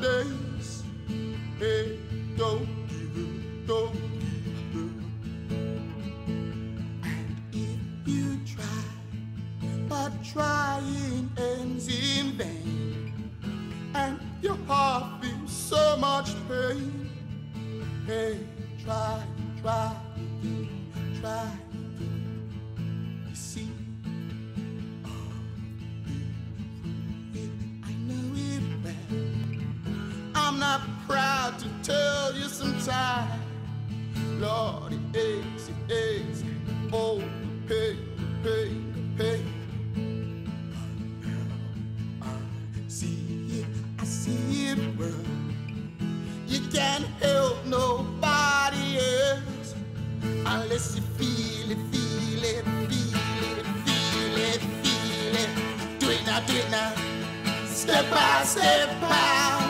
days. Hey, don't give up, don't give up. And if you try, but trying ends in vain, and your heart feels so much pain. Hey, try, try, try. Not proud to tell you sometimes, Lord, it aches, it. Oh, the pain, the pain, the pain. I see it, I see it well. You can't help nobody else unless you feel it, feel it, feel it, feel it, feel it. Do it now, do it now. Step by. Step by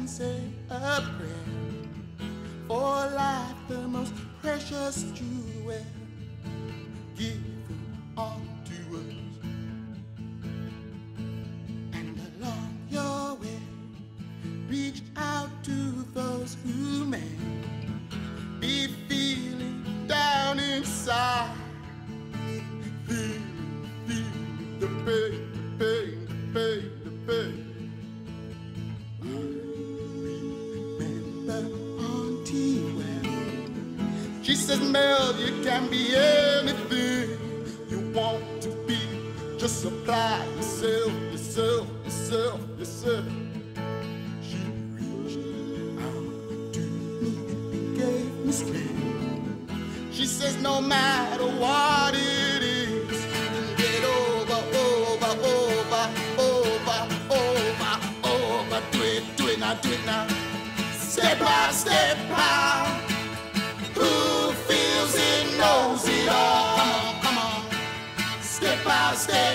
and say a prayer for life, the most precious jewel given unto us. And along your way, reach out to those who may be feeling down inside. Feel, feel the pain, She says, Mel, you can be anything you want to be. Just supply yourself, yourself, yourself, yourself. She reached out to me and gave me strength. She says, no matter what it is, get over, over, over, over, over, over. Do it, do it now, do it knows it all. Come on, come on. Step by step